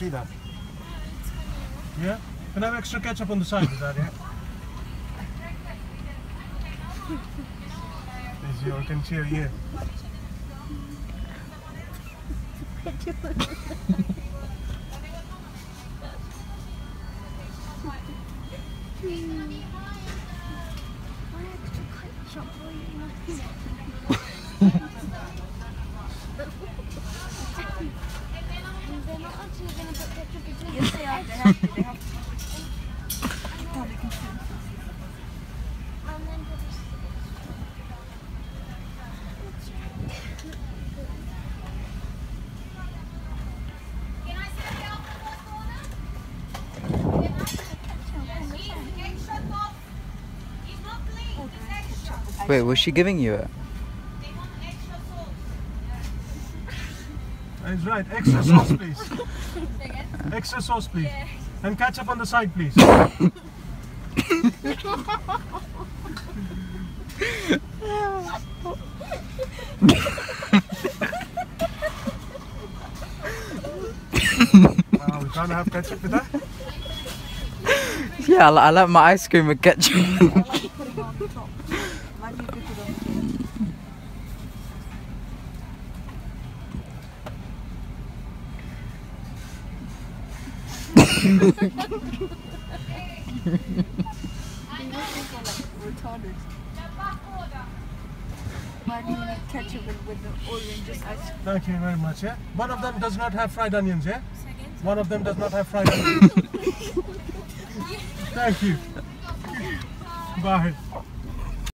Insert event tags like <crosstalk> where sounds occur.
see that? Yeah? Can I have extra ketchup on the side of that, yeah? Is you can cheer, yeah. They're Wait, was she giving you it? That's right. Extra sauce, please. <laughs> Extra sauce, please. And ketchup on the side, please. wow, we can't have ketchup with that? Yeah, I, li- I like my ice cream with ketchup. Put it on top. Why do you put it on top? You look like retarded. Why do you need ketchup with, with the oranges ice cream? Thank you very much, yeah? One of them does not have fried onions, yeah? One of them does not have fried onions. <laughs> Thank you. Bye.